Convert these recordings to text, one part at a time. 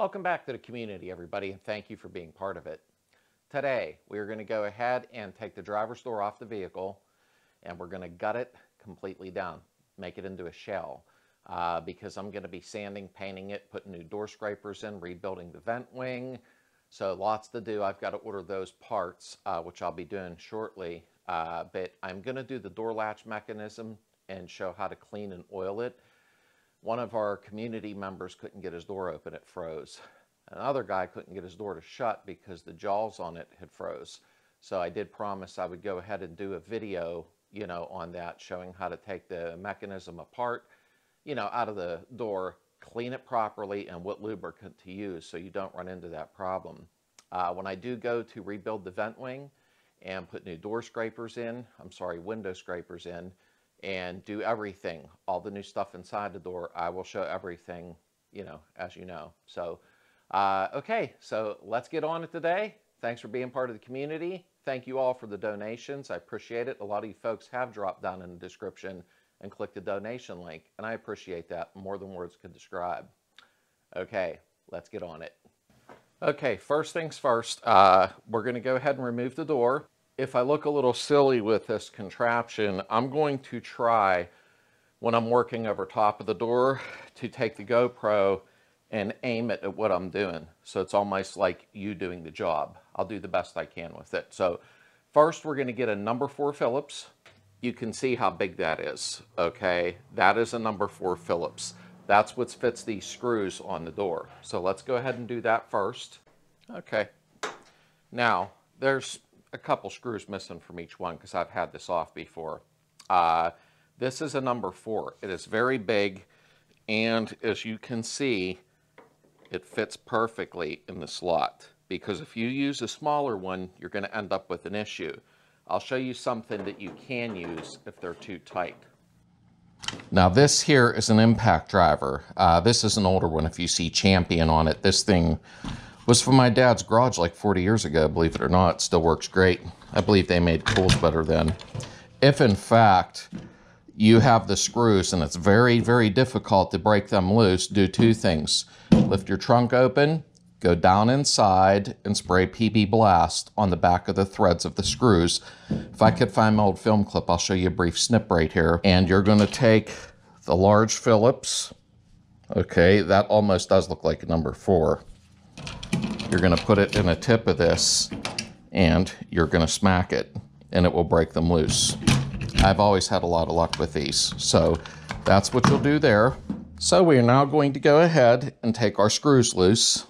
Welcome back to the community, everybody, and thank you for being part of it. Today, we are going to go ahead and take the driver's door off the vehicle, and we're going to gut it completely down, make it into a shell, uh, because I'm going to be sanding, painting it, putting new door scrapers in, rebuilding the vent wing. So lots to do. I've got to order those parts, uh, which I'll be doing shortly. Uh, but I'm going to do the door latch mechanism and show how to clean and oil it. One of our community members couldn't get his door open, it froze. Another guy couldn't get his door to shut because the jaws on it had froze. So I did promise I would go ahead and do a video, you know, on that, showing how to take the mechanism apart, you know, out of the door, clean it properly, and what lubricant to use so you don't run into that problem. Uh, when I do go to rebuild the vent wing and put new door scrapers in, I'm sorry, window scrapers in, and do everything, all the new stuff inside the door. I will show everything, you know, as you know. So, uh, okay, so let's get on it today. Thanks for being part of the community. Thank you all for the donations. I appreciate it. A lot of you folks have dropped down in the description and clicked the donation link, and I appreciate that more than words could describe. Okay, let's get on it. Okay, first things first, uh, we're going to go ahead and remove the door if I look a little silly with this contraption, I'm going to try when I'm working over top of the door to take the GoPro and aim it at what I'm doing. So it's almost like you doing the job. I'll do the best I can with it. So first we're gonna get a number four Phillips. You can see how big that is, okay? That is a number four Phillips. That's what fits these screws on the door. So let's go ahead and do that first. Okay. Now, there's a couple screws missing from each one because I've had this off before. Uh, this is a number four. It is very big and as you can see it fits perfectly in the slot because if you use a smaller one you're going to end up with an issue. I'll show you something that you can use if they're too tight. Now this here is an impact driver. Uh, this is an older one if you see Champion on it. This thing was from my dad's garage like 40 years ago, believe it or not. Still works great. I believe they made tools better then. If in fact you have the screws and it's very, very difficult to break them loose, do two things. Lift your trunk open, go down inside and spray PB Blast on the back of the threads of the screws. If I could find my old film clip, I'll show you a brief snip right here. And you're gonna take the large Phillips. Okay, that almost does look like number four. You're going to put it in a tip of this and you're going to smack it and it will break them loose. I've always had a lot of luck with these. So that's what you'll do there. So we are now going to go ahead and take our screws loose.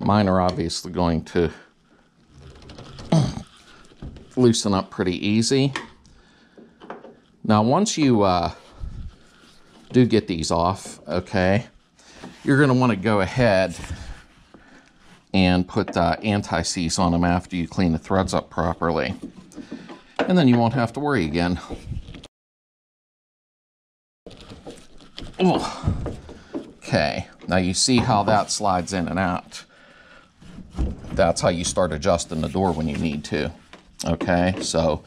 Mine are obviously going to loosen up pretty easy. Now once you uh, do get these off, okay, you're going to want to go ahead and put uh, anti-seize on them after you clean the threads up properly. And then you won't have to worry again. Ooh. Okay, now you see how that slides in and out. That's how you start adjusting the door when you need to. Okay, so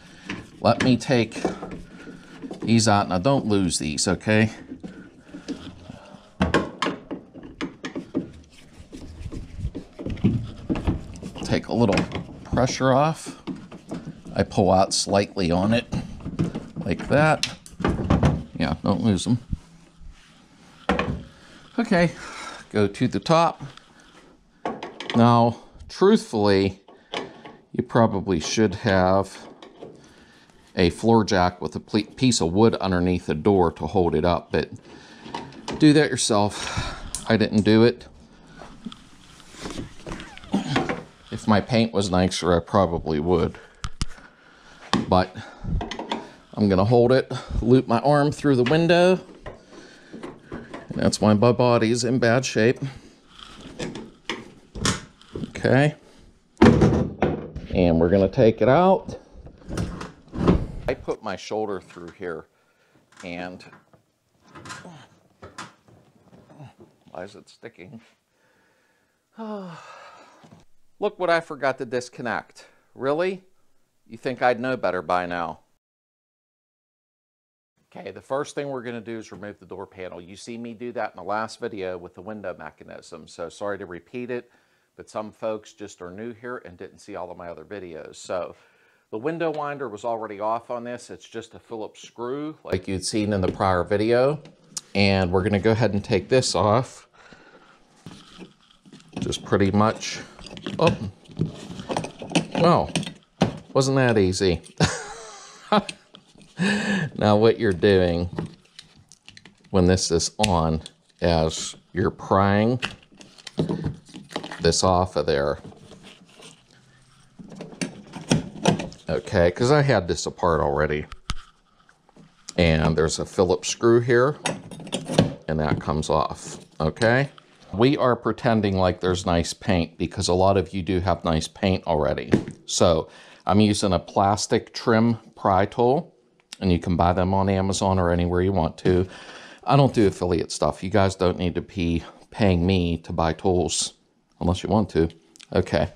let me take these out. Now don't lose these, okay? take a little pressure off. I pull out slightly on it, like that. Yeah, don't lose them. Okay, go to the top. Now, truthfully, you probably should have a floor jack with a piece of wood underneath the door to hold it up, but do that yourself. I didn't do it. My paint was nicer, I probably would. But I'm gonna hold it, loop my arm through the window. That's why my body's in bad shape. Okay. And we're gonna take it out. I put my shoulder through here and why is it sticking? Oh. Look what I forgot to disconnect. Really? You think I'd know better by now. Okay, the first thing we're gonna do is remove the door panel. You see me do that in the last video with the window mechanism, so sorry to repeat it, but some folks just are new here and didn't see all of my other videos. So the window winder was already off on this. It's just a Phillips screw like you'd seen in the prior video. And we're gonna go ahead and take this off. Just pretty much, oh, well, wasn't that easy. now what you're doing when this is on as you're prying this off of there. Okay, because I had this apart already. And there's a Phillips screw here, and that comes off, okay? We are pretending like there's nice paint because a lot of you do have nice paint already. So I'm using a plastic trim pry tool, and you can buy them on Amazon or anywhere you want to. I don't do affiliate stuff. You guys don't need to be paying me to buy tools unless you want to. Okay.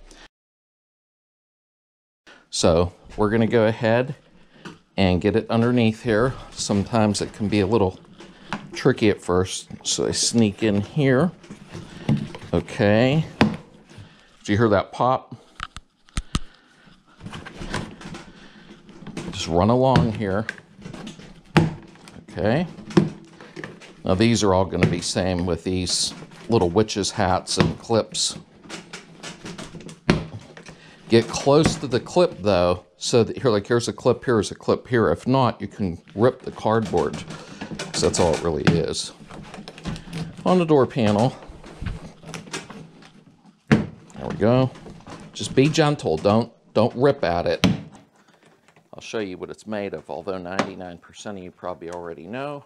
So we're going to go ahead and get it underneath here. Sometimes it can be a little tricky at first. So I sneak in here. Okay. Did you hear that pop? Just run along here. Okay. Now these are all going to be same with these little witches hats and clips. Get close to the clip though, so that here, like here's a clip, here's a clip here. If not, you can rip the cardboard. That's all it really is. On the door panel. There we go. Just be gentle, don't don't rip at it. I'll show you what it's made of, although 99% of you probably already know.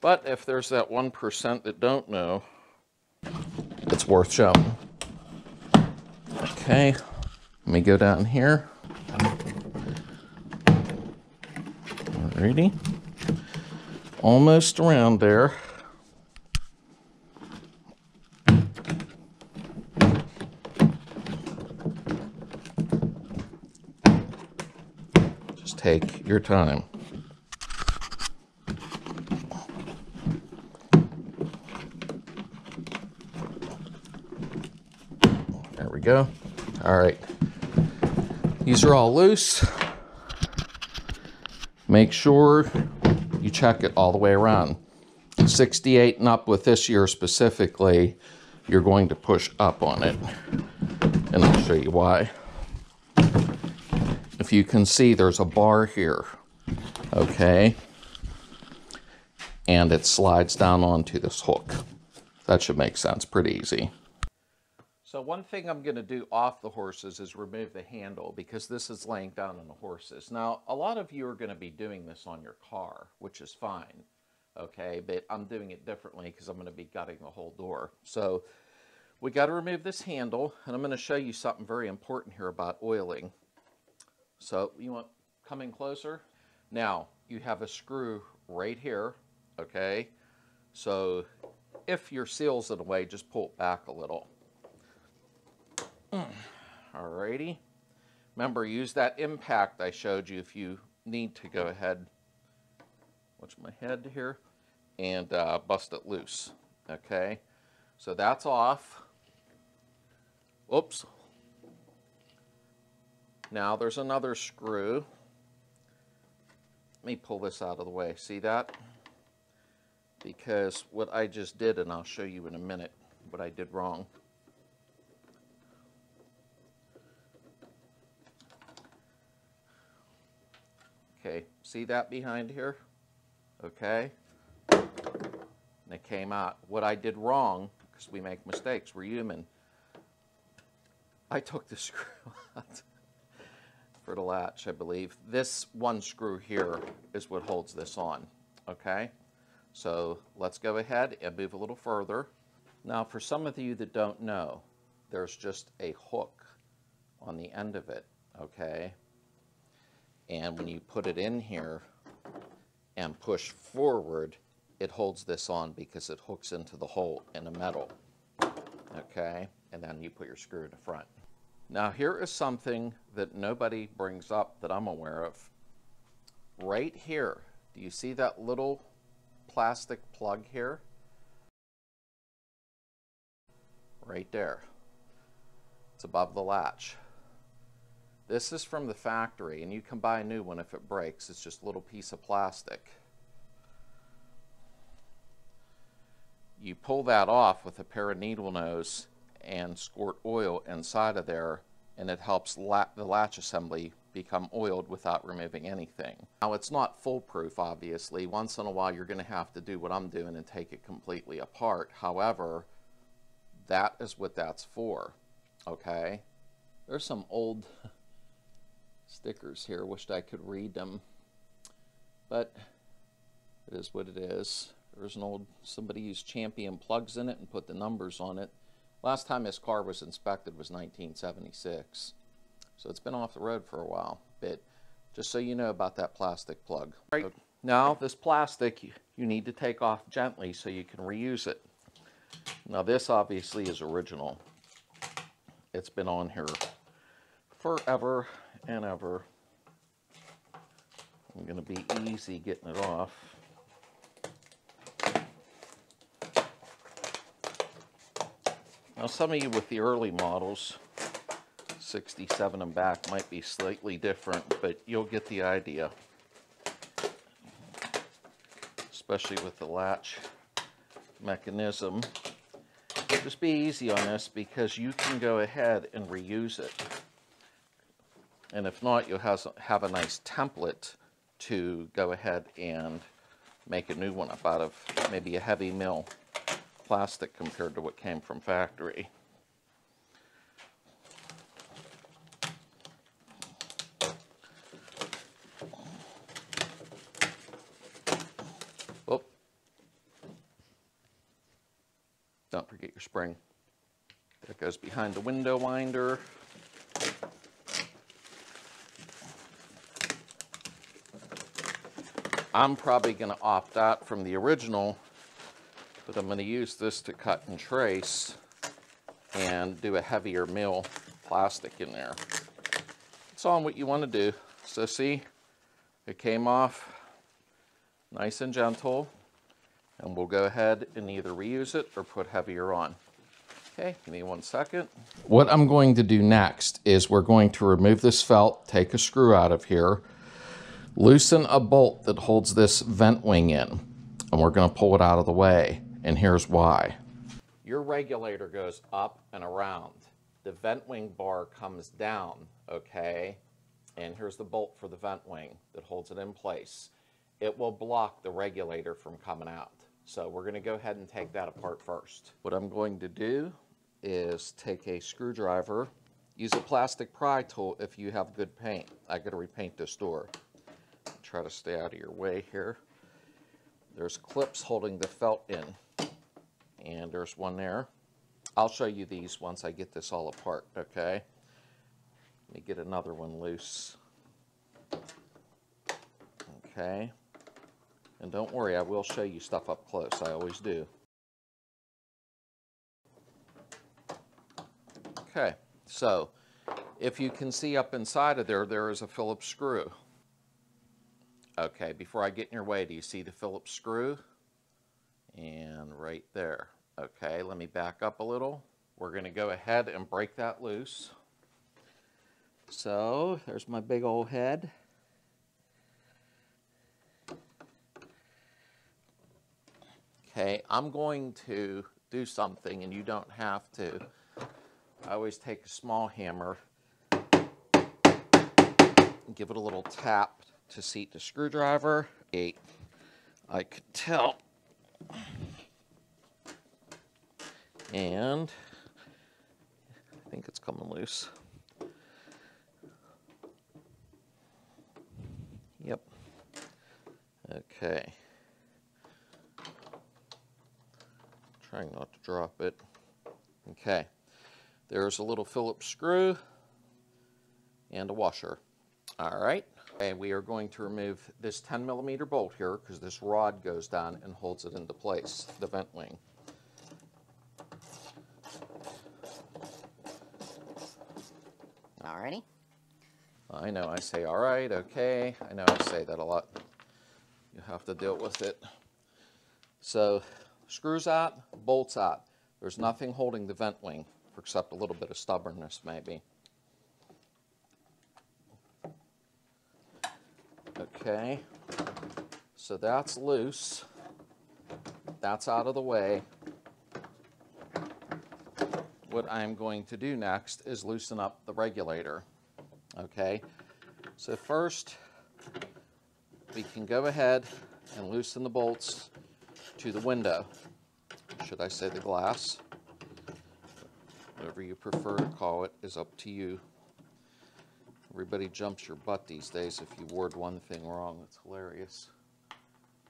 But if there's that 1% that don't know, it's worth showing. Okay, let me go down here. Alrighty. Almost around there. Just your time. There we go. All right. These are all loose. Make sure you check it all the way around. 68 and up with this year specifically, you're going to push up on it. And I'll show you why. You can see, there's a bar here, okay? And it slides down onto this hook. That should make sense, pretty easy. So one thing I'm going to do off the horses is remove the handle because this is laying down on the horses. Now, a lot of you are going to be doing this on your car, which is fine, okay? But I'm doing it differently because I'm going to be gutting the whole door. So we got to remove this handle, and I'm going to show you something very important here about oiling. So you want coming closer? Now, you have a screw right here, okay? So if your seal's in the way, just pull it back a little. Alrighty. Remember, use that impact I showed you if you need to go ahead, watch my head here, and uh, bust it loose. Okay, so that's off. Oops. Now there's another screw. Let me pull this out of the way. See that? Because what I just did, and I'll show you in a minute what I did wrong. Okay, see that behind here? Okay. And it came out. What I did wrong, because we make mistakes, we're human. I took the screw out the latch, I believe. This one screw here is what holds this on, okay? So let's go ahead and move a little further. Now, for some of you that don't know, there's just a hook on the end of it, okay? And when you put it in here and push forward, it holds this on because it hooks into the hole in the metal. Okay, and then you put your screw in the front. Now here is something that nobody brings up that I'm aware of. Right here, Do you see that little plastic plug here? Right there. It's above the latch. This is from the factory, and you can buy a new one if it breaks. It's just a little piece of plastic. You pull that off with a pair of needle nose and squirt oil inside of there, and it helps la the latch assembly become oiled without removing anything. Now it's not foolproof obviously. Once in a while you're going to have to do what I'm doing and take it completely apart. However, that is what that's for. Okay? There's some old stickers here. Wished I could read them. But it is what it is. There's an old, somebody used champion plugs in it and put the numbers on it. Last time this car was inspected was 1976. So it's been off the road for a while. But just so you know about that plastic plug. Right now, this plastic you need to take off gently so you can reuse it. Now this obviously is original. It's been on here forever and ever. I'm going to be easy getting it off. Now some of you with the early models, 67 and back might be slightly different, but you'll get the idea. Especially with the latch mechanism. Just be easy on this because you can go ahead and reuse it. And if not, you'll have, have a nice template to go ahead and make a new one up out of maybe a heavy mil plastic compared to what came from factory. Oh. Don't forget your spring. That goes behind the window winder. I'm probably going to opt out from the original, but I'm going to use this to cut and trace and do a heavier mil plastic in there. It's on what you want to do. So see, it came off nice and gentle, and we'll go ahead and either reuse it or put heavier on. Okay, give me one second. What I'm going to do next is we're going to remove this felt, take a screw out of here, Loosen a bolt that holds this vent wing in, and we're going to pull it out of the way, and here's why. Your regulator goes up and around. The vent wing bar comes down, okay? And here's the bolt for the vent wing that holds it in place. It will block the regulator from coming out. So we're going to go ahead and take that apart first. What I'm going to do is take a screwdriver, use a plastic pry tool if you have good paint. I got to repaint this door try to stay out of your way here. There's clips holding the felt in, and there's one there. I'll show you these once I get this all apart, okay? Let me get another one loose. Okay. And don't worry, I will show you stuff up close. I always do. Okay, so if you can see up inside of there, there is a Phillips screw. Okay, before I get in your way, do you see the Phillips screw? Right there. Okay, let me back up a little. We're going to go ahead and break that loose. So, there's my big old head. Okay, I'm going to do something and you don't have to. I always take a small hammer and give it a little tap to seat the screwdriver. Eight. I could tell. And I think it's coming loose. Yep. Okay. Trying not to drop it. Okay. There's a little Phillips screw and a washer. All right. And we are going to remove this 10 millimeter bolt here because this rod goes down and holds it into place, the vent wing. Alrighty. I know I say all right, okay. I know I say that a lot. you have to deal with it. So screws out, bolts out. There's nothing holding the vent wing except a little bit of stubbornness maybe. Okay, so that's loose. That's out of the way. What I'm going to do next is loosen up the regulator. Okay, so first we can go ahead and loosen the bolts to the window. Should I say the glass? Whatever you prefer to call it is up to you. Everybody jumps your butt these days if you word one thing wrong. That's hilarious.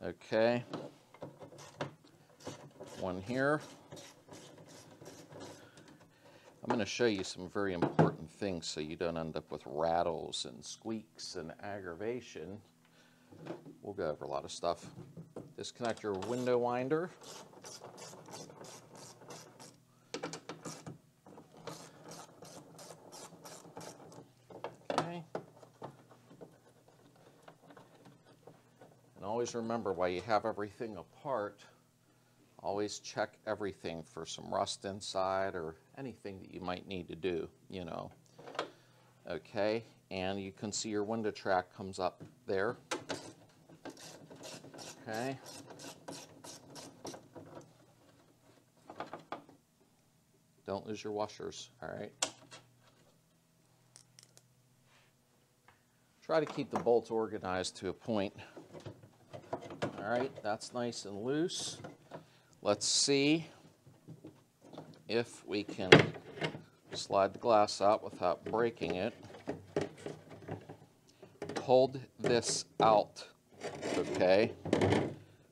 Okay. One here. I'm going to show you some very important things so you don't end up with rattles and squeaks and aggravation. We'll go over a lot of stuff. Disconnect your window winder. Okay. And always remember while you have everything apart, always check everything for some rust inside or anything that you might need to do, you know. Okay, and you can see your window track comes up there. Okay. Don't lose your washers, all right? Try to keep the bolts organized to a point. All right, that's nice and loose. Let's see if we can slide the glass out without breaking it. Hold this out, okay?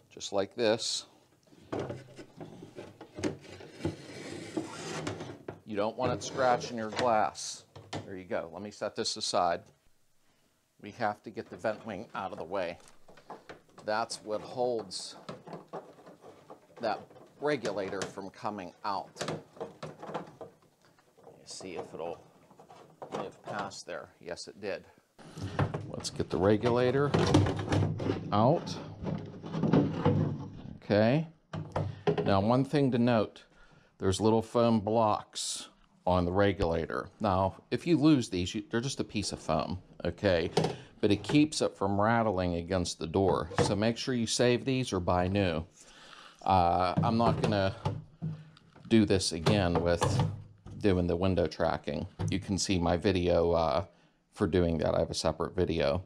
Just like this. You don't want it scratching your glass. There you go. Let me set this aside. We have to get the vent wing out of the way. That's what holds that regulator from coming out. see if it'll move past there. Yes, it did. Let's get the regulator out. Okay. Now, one thing to note, there's little foam blocks on the regulator. Now, if you lose these, you, they're just a piece of foam, okay? But it keeps it from rattling against the door. So make sure you save these or buy new. Uh, I'm not going to do this again with doing the window tracking. You can see my video uh, for doing that. I have a separate video.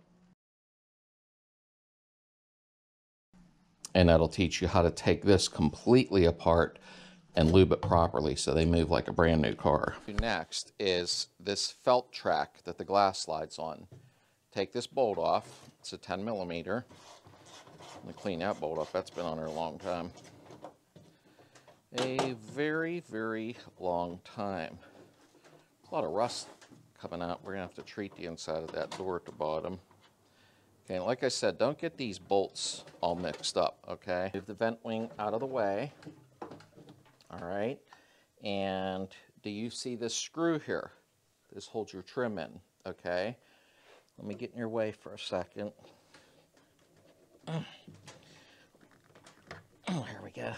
And that'll teach you how to take this completely apart and lube it properly so they move like a brand new car. Next is this felt track that the glass slides on. Take this bolt off. It's a 10 millimeter. Me clean that bolt off. That's been on there a long time. A very, very long time. A lot of rust coming out. We're going to have to treat the inside of that door at the bottom. Okay, like I said, don't get these bolts all mixed up, okay? Move the vent wing out of the way. All right. And do you see this screw here? This holds your trim in, okay? Let me get in your way for a second. Oh, oh, here we go.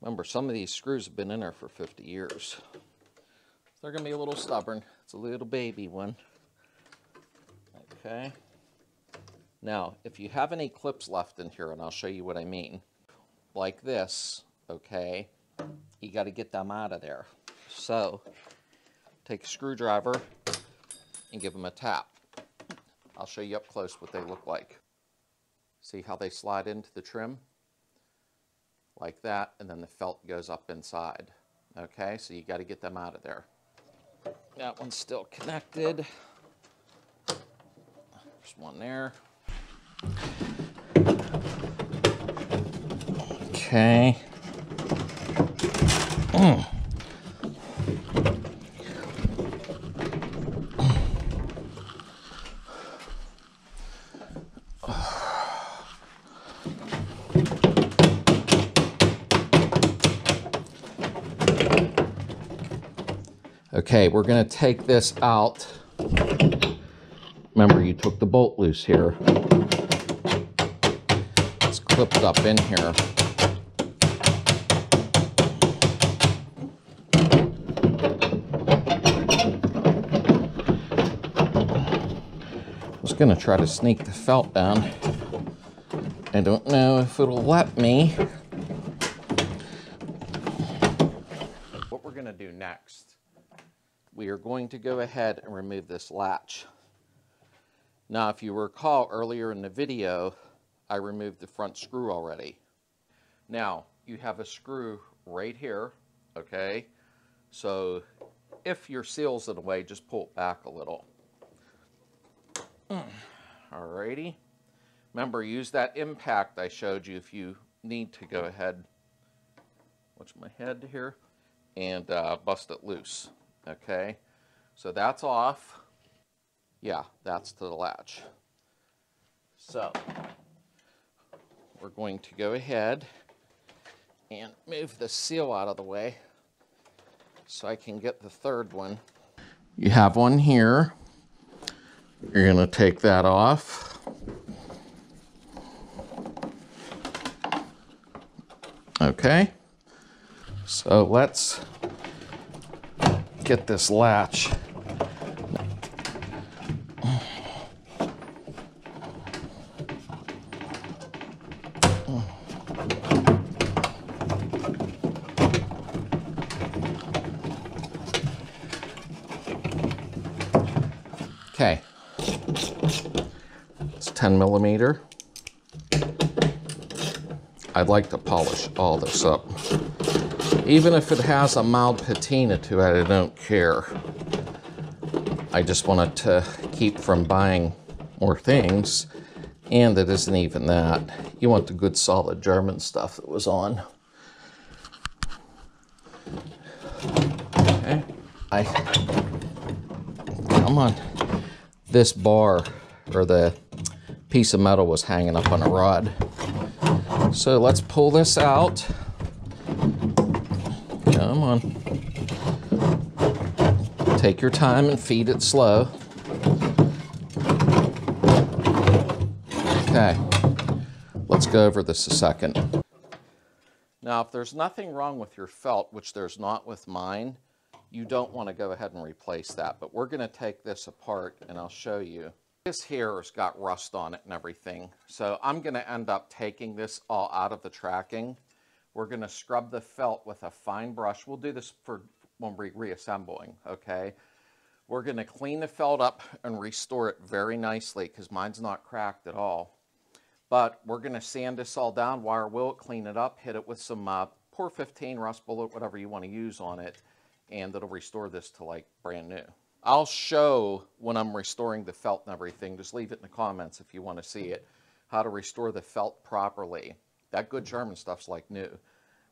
Remember, some of these screws have been in there for 50 years. They're going to be a little stubborn. It's a little baby one. Okay. Now, if you have any clips left in here, and I'll show you what I mean, like this, okay, you got to get them out of there. So, take a screwdriver and give them a tap. I'll show you up close what they look like. See how they slide into the trim? Like that, and then the felt goes up inside. Okay, so you got to get them out of there. That one's still connected. There's one there. Okay. Mm. Okay, we're going to take this out. Remember, you took the bolt loose here. It's clipped up in here. I was gonna try to sneak the felt down. I don't know if it'll let me. What we're gonna do next, we are going to go ahead and remove this latch. Now, if you recall earlier in the video, I removed the front screw already. Now, you have a screw right here, okay? So if your seal's in the way, just pull it back a little. Alrighty. Remember, use that impact I showed you if you need to go ahead, watch my head here, and uh, bust it loose. Okay, so that's off. Yeah, that's to the latch. So, we're going to go ahead and move the seal out of the way so I can get the third one. You have one here. You're going to take that off. Okay, so let's get this latch. Okay, it's 10 millimeter. I'd like to polish all this up. Even if it has a mild patina to it, I don't care. I just wanted to keep from buying more things, and it isn't even that. You want the good solid German stuff that was on. Okay, I, come on. This bar, or the piece of metal was hanging up on a rod. So let's pull this out. Come on. Take your time and feed it slow. Okay, let's go over this a second. Now, if there's nothing wrong with your felt, which there's not with mine, you don't want to go ahead and replace that. But we're going to take this apart and I'll show you. This here has got rust on it and everything. So I'm going to end up taking this all out of the tracking. We're going to scrub the felt with a fine brush. We'll do this for when we're reassembling, okay? We're going to clean the felt up and restore it very nicely because mine's not cracked at all. But we're going to sand this all down, wire it, clean it up, hit it with some uh, POR 15 rust bullet, whatever you want to use on it, and it'll restore this to like brand new. I'll show when I'm restoring the felt and everything. Just leave it in the comments if you want to see it, how to restore the felt properly. That good German stuff's like new.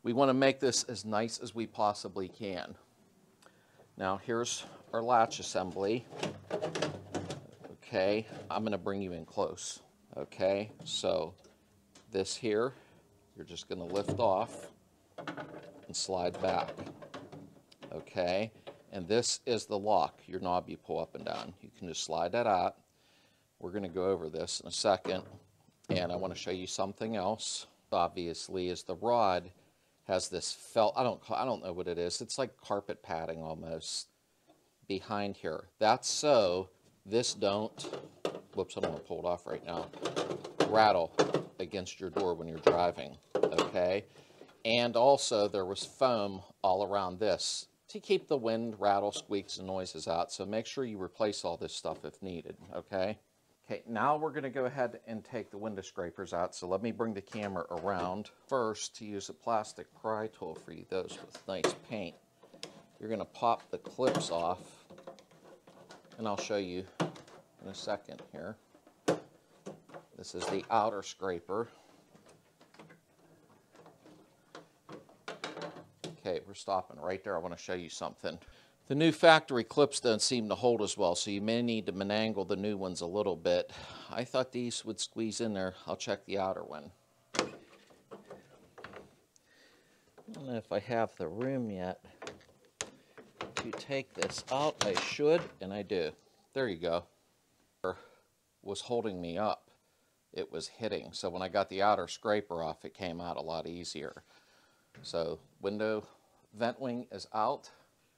We want to make this as nice as we possibly can. Now here's our latch assembly. Okay, I'm going to bring you in close. Okay, so this here, you're just going to lift off and slide back. Okay, and this is the lock, your knob you pull up and down. You can just slide that out. We're going to go over this in a second. And I want to show you something else. Obviously, is the rod has this felt, I don't, I don't know what it is. It's like carpet padding almost behind here. That's so this don't, whoops, I don't want to pull it off right now, rattle against your door when you're driving, okay? And also there was foam all around this to keep the wind, rattle, squeaks, and noises out. So make sure you replace all this stuff if needed, okay? Okay, now we're gonna go ahead and take the window scrapers out. So let me bring the camera around. First, to use a plastic pry tool for you, those with nice paint, you're gonna pop the clips off, and I'll show you in a second here. This is the outer scraper. Okay, we're stopping right there. I want to show you something. The new factory clips don't seem to hold as well, so you may need to manangle the new ones a little bit. I thought these would squeeze in there. I'll check the outer one. I don't know if I have the room yet to take this out. I should, and I do. There you go. Was holding me up. it was hitting. So when I got the outer scraper off, it came out a lot easier. So window vent wing is out.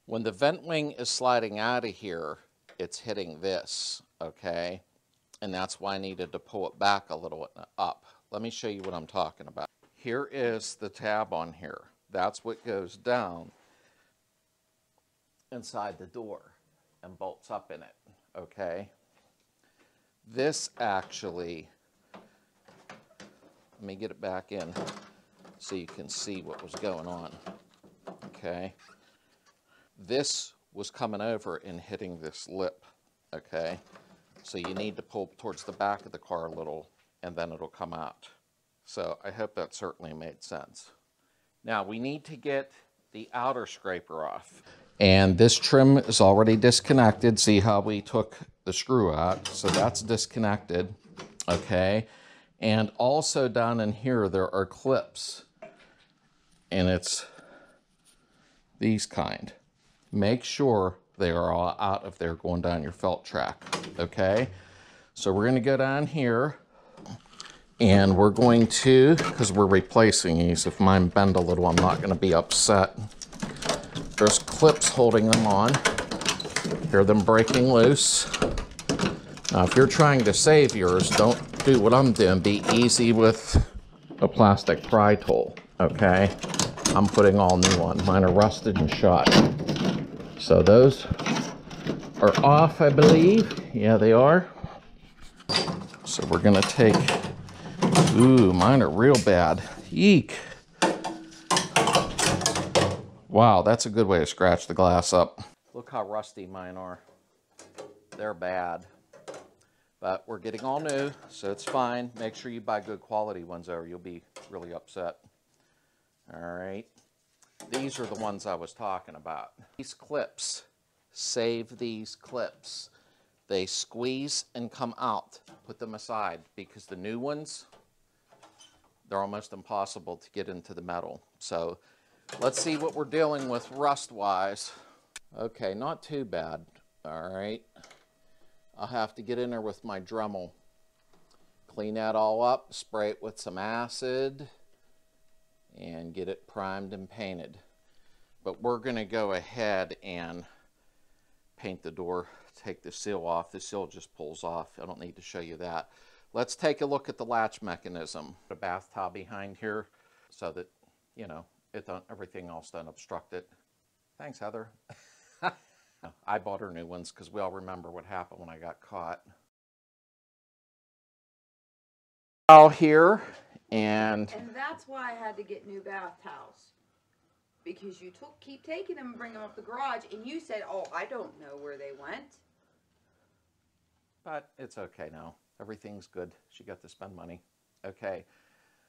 When the vent wing is sliding out of here, it's hitting this, okay? And that's why I needed to pull it back a little up. Let me show you what I'm talking about. Here is the tab on here. That's what goes down inside the door and bolts up in it, okay? This actually, let me get it back in so you can see what was going on, okay? This was coming over and hitting this lip, okay? So you need to pull towards the back of the car a little and then it'll come out. So I hope that certainly made sense. Now we need to get the outer scraper off. And this trim is already disconnected. See how we took the screw out? So that's disconnected, okay? And also down in here, there are clips. And it's these kind. Make sure they are all out if they're going down your felt track, okay? So we're gonna go down here and we're going to, because we're replacing these, if mine bend a little, I'm not gonna be upset. There's clips holding them on. Hear them breaking loose. Now, if you're trying to save yours, don't do what I'm doing. Be easy with a plastic pry tool, okay? I'm putting all new on. Mine are rusted and shot. So those are off, I believe. Yeah, they are. So we're gonna take, ooh, mine are real bad. Eek. Wow, that's a good way to scratch the glass up. Look how rusty mine are. They're bad. But we're getting all new, so it's fine. Make sure you buy good quality ones or you'll be really upset. All right. These are the ones I was talking about. These clips, save these clips. They squeeze and come out. Put them aside because the new ones, they're almost impossible to get into the metal. So Let's see what we're dealing with rust-wise. Okay, not too bad. All right. I'll have to get in there with my Dremel. Clean that all up, spray it with some acid, and get it primed and painted. But we're going to go ahead and paint the door, take the seal off. The seal just pulls off. I don't need to show you that. Let's take a look at the latch mechanism. A bath towel behind here so that, you know, it don't, everything else doesn't obstruct it. Thanks, Heather. I bought her new ones because we all remember what happened when I got caught. Out here, and And that's why I had to get new bath towels. Because you took keep taking them and bring them up the garage, and you said, "Oh, I don't know where they went." but it's okay now. Everything's good. She got to spend money. Okay.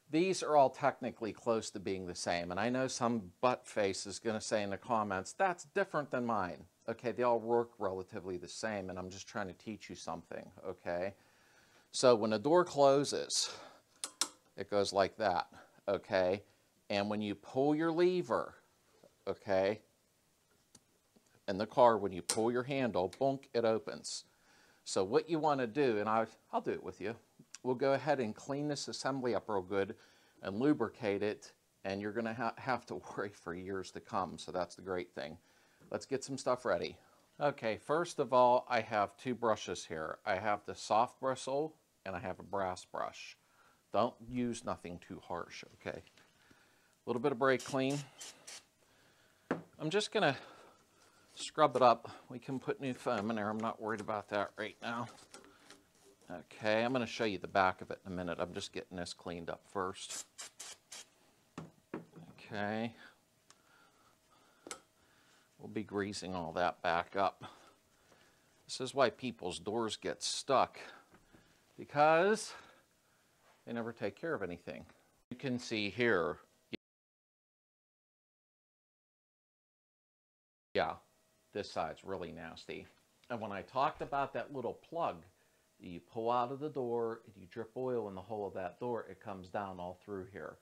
These are all technically close to being the same, and I know some butt face is going to say in the comments, that's different than mine. Okay, they all work relatively the same, and I'm just trying to teach you something, okay? So when a door closes, it goes like that, okay? And when you pull your lever, okay, in the car, when you pull your handle, bonk, it opens. So what you want to do, and I, I'll do it with you, we'll go ahead and clean this assembly up real good and lubricate it and you're going to ha have to worry for years to come. So that's the great thing. Let's get some stuff ready. Okay, first of all, I have two brushes here. I have the soft bristle and I have a brass brush. Don't use nothing too harsh, okay? A little bit of brake clean. I'm just to scrub it up. We can put new foam in there. I'm not worried about that right now. Okay, I'm to show you the back of it in a minute. I'm just getting this cleaned up first. Okay. We'll be greasing all that back up. This is why people's doors get stuck because they never take care of anything. You can see here, yeah, this side's really nasty. And when I talked about that little plug you pull out of the door, and you drip oil in the hole of that door, it comes down all through here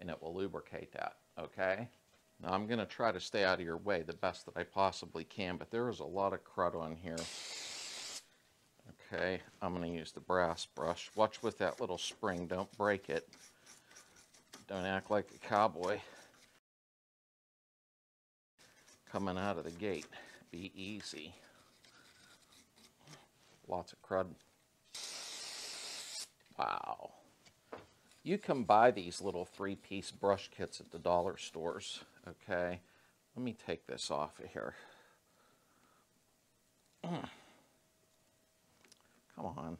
and it will lubricate that, okay? Now I'm gonna try to stay out of your way the best that I possibly can, but there is a lot of crud on here. Okay, I'm gonna use the brass brush. Watch with that little spring, don't break it. Don't act like a cowboy. Coming out of the gate, be easy. Lots of crud. Wow. You can buy these little three-piece brush kits at the dollar stores, okay? Let me take this off of here. Come on.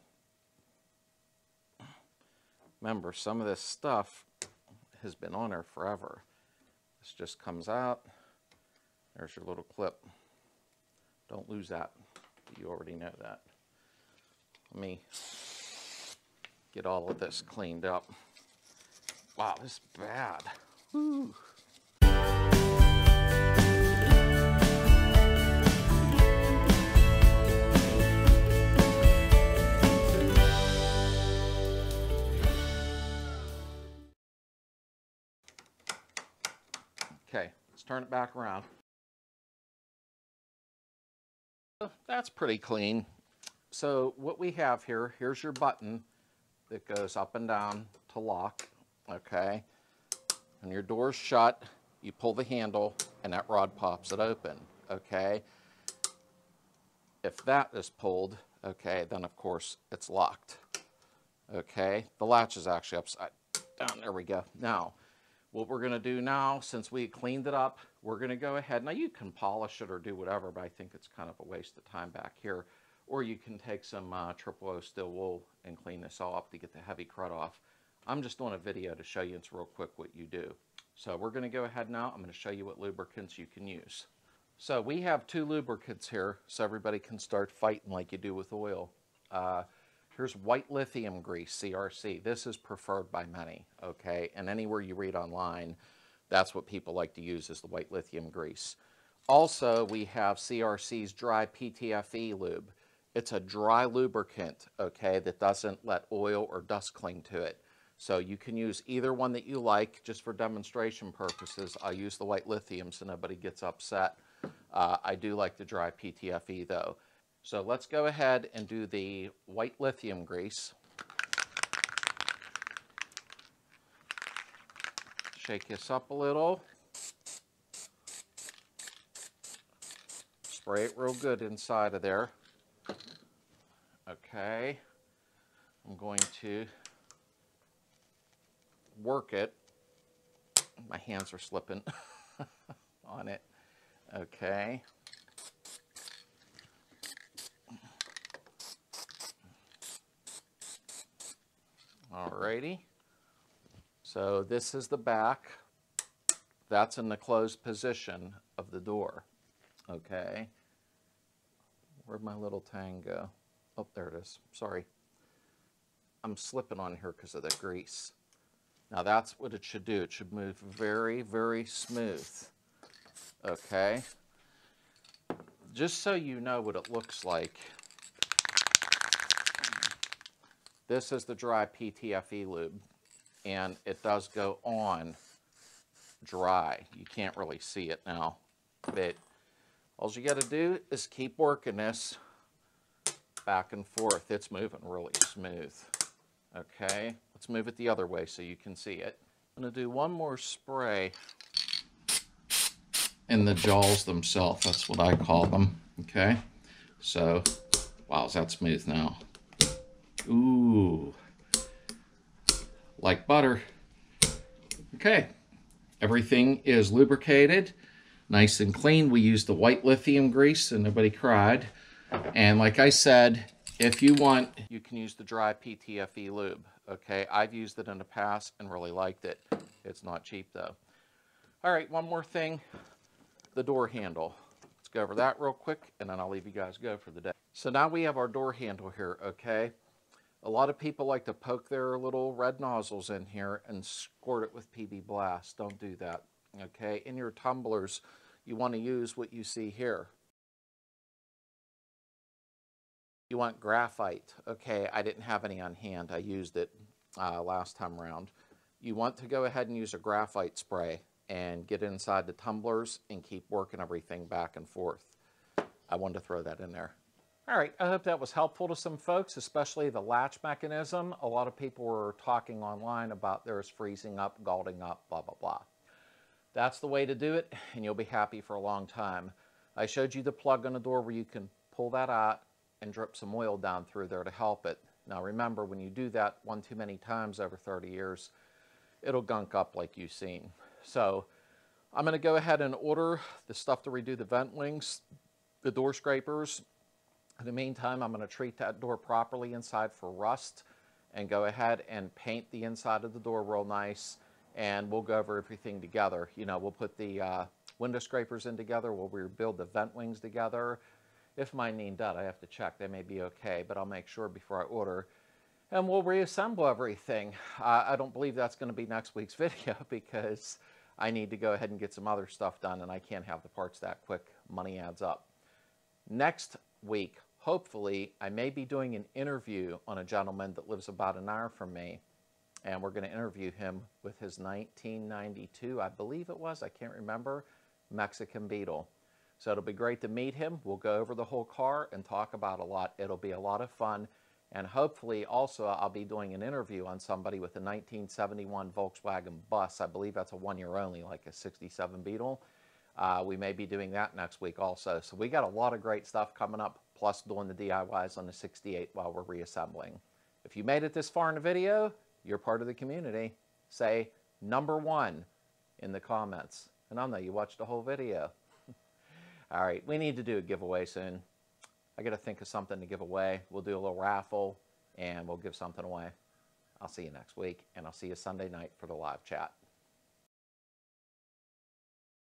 Remember, some of this stuff has been on there forever. This just comes out. There's your little clip. Don't lose that. You already know that. Let me get all of this cleaned up. Wow, this is bad. Okay, let's turn it back around. That's pretty clean. So what we have here, here's your button that goes up and down to lock, okay? When your door's shut, you pull the handle and that rod pops it open, okay? If that is pulled, okay, then of course it's locked, okay? The latch is actually upside down, there we go. Now, what we're gonna do now, since we cleaned it up, we're gonna go ahead, now you can polish it or do whatever, but I think it's kind of a waste of time back here. Or you can take some uh, triple O steel wool and clean this all up to get the heavy crud off. I'm just doing a video to show you it's real quick what you do. So we're gonna go ahead now, I'm gonna show you what lubricants you can use. So we have two lubricants here so everybody can start fighting like you do with oil. Uh, Here's white lithium grease, CRC. This is preferred by many, okay? And anywhere you read online, that's what people like to use is the white lithium grease. Also, we have CRC's dry PTFE lube. It's a dry lubricant, okay, that doesn't let oil or dust cling to it. So you can use either one that you like, just for demonstration purposes. I use the white lithium so nobody gets upset. Uh, I do like the dry PTFE though. So let's go ahead and do the white lithium grease. Shake this up a little. Spray it real good inside of there. Okay. I'm going to work it. My hands are slipping on it. Okay. Alrighty. So this is the back. That's in the closed position of the door. Okay. Where'd my little tang go? Oh, there it is. Sorry. I'm slipping on here because of the grease. Now that's what it should do. It should move very, very smooth. Okay. Just so you know what it looks like, this is the dry PTFE lube, and it does go on dry. You can't really see it now, but all you got to do is keep working this back and forth. It's moving really smooth. Okay, let's move it the other way so you can see it. I'm going to do one more spray in the jaws themselves. That's what I call them. Okay, so wow, is that smooth now? Ooh, like butter. Okay, everything is lubricated, nice and clean. We used the white lithium grease and nobody cried. And like I said, if you want, you can use the dry PTFE lube. Okay, I've used it in the past and really liked it. It's not cheap though. All right, one more thing, the door handle. Let's go over that real quick and then I'll leave you guys go for the day. So now we have our door handle here, okay? A lot of people like to poke their little red nozzles in here and squirt it with PB Blast. Don't do that, okay? In your tumblers, you want to use what you see here. You want graphite. Okay, I didn't have any on hand. I used it uh, last time around. You want to go ahead and use a graphite spray and get inside the tumblers and keep working everything back and forth. I wanted to throw that in there. All right, I hope that was helpful to some folks, especially the latch mechanism. A lot of people were talking online about theirs freezing up, galling up, blah, blah, blah. That's the way to do it, and you'll be happy for a long time. I showed you the plug on the door where you can pull that out and drip some oil down through there to help it. Now remember, when you do that one too many times over 30 years, it'll gunk up like you've seen. So I'm going to go ahead and order the stuff to redo the vent wings, the door scrapers. In the meantime, I'm going to treat that door properly inside for rust and go ahead and paint the inside of the door real nice and we'll go over everything together. You know, we'll put the uh, window scrapers in together, we'll rebuild the vent wings together. If mine need done, I have to check. They may be okay, but I'll make sure before I order. And we'll reassemble everything. Uh, I don't believe that's going to be next week's video because I need to go ahead and get some other stuff done and I can't have the parts that quick. Money adds up. Next week, hopefully, I may be doing an interview on a gentleman that lives about an hour from me and we're going to interview him with his 1992, I believe it was, I can't remember, Mexican Beetle. So it'll be great to meet him. We'll go over the whole car and talk about a lot. It'll be a lot of fun. And hopefully also I'll be doing an interview on somebody with a 1971 Volkswagen bus. I believe that's a one year only, like a 67 Beetle. Uh, we may be doing that next week also. So we got a lot of great stuff coming up, plus doing the DIYs on the 68 while we're reassembling. If you made it this far in the video, you're part of the community, say number one in the comments. And I'll know you watched the whole video. All right, we need to do a giveaway soon. I got to think of something to give away. We'll do a little raffle and we'll give something away. I'll see you next week, and I'll see you Sunday night for the live chat.